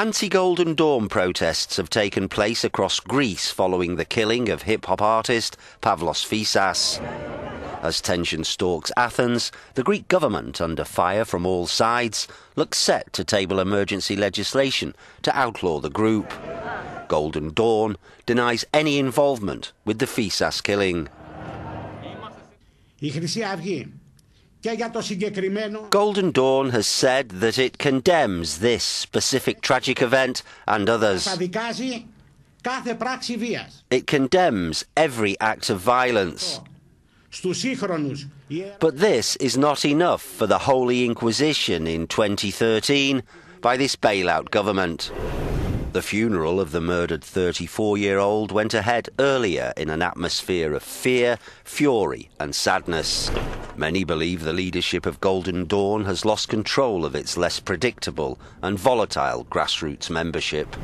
Anti-Golden Dawn protests have taken place across Greece following the killing of hip-hop artist Pavlos Fyssas. As tension stalks Athens, the Greek government, under fire from all sides, looks set to table emergency legislation to outlaw the group. Golden Dawn denies any involvement with the Fyssas killing. και για το συγκεκριμένο Golden Dawn has said that it condemns this specific tragic event and others. καταδικάζει κάθε πράξη βίας. It condemns every act of violence. Στους σύγχρονους ιερά- But this is not enough for the Holy Inquisition in 2013 by this bailout government. The funeral of the murdered 34 year old went ahead earlier in an atmosphere of fear, fury, and sadness. Many believe the leadership of Golden Dawn has lost control of its less predictable and volatile grassroots membership.